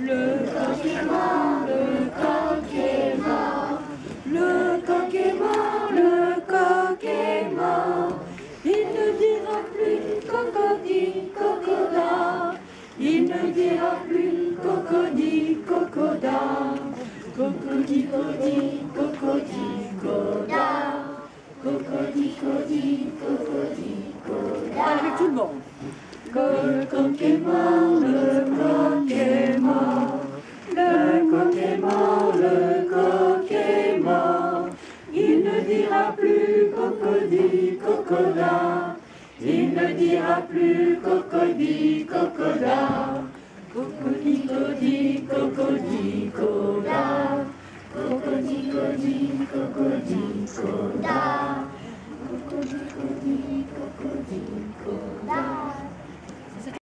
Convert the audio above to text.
Le coq est mort, le coq est mort. Le coq est mort, le coq est mort. Il ne dira plus cocody, cocoda. Il ne dira plus cocody, cocoda. Cocody, cody, cocody, coda. Cocody, cody, cocody, coda. Avec tout le monde. Le coq est mort, le coq est mort. Le coq est mort, le coq est mort. Il ne dira plus cocody, cocoda. Il ne dira plus cocody, cocoda. Cocody, cody, cocody, coda. Cocody, cody, cocody, cocody, coda.